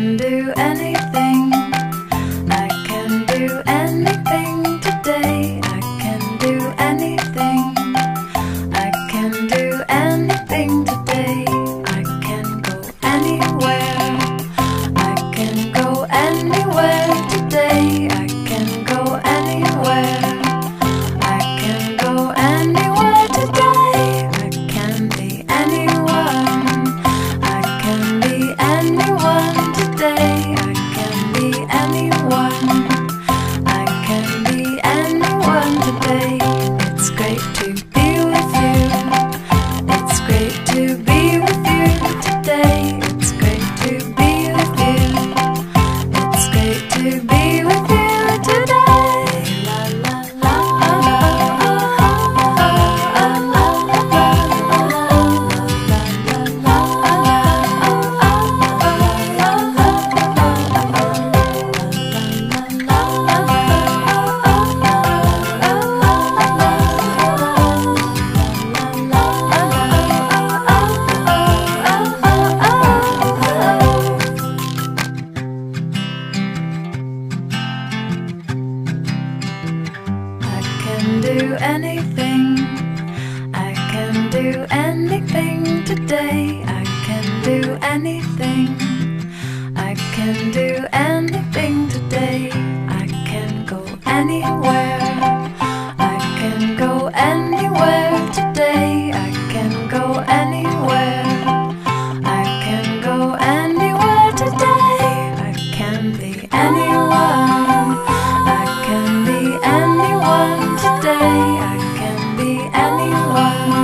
do anything. To be can do anything. I can do anything today. I can do anything. I can do anything today. I can go anywhere. I can go anywhere today. I can go anywhere. I can go anywhere today. I can be anywhere. be anyone.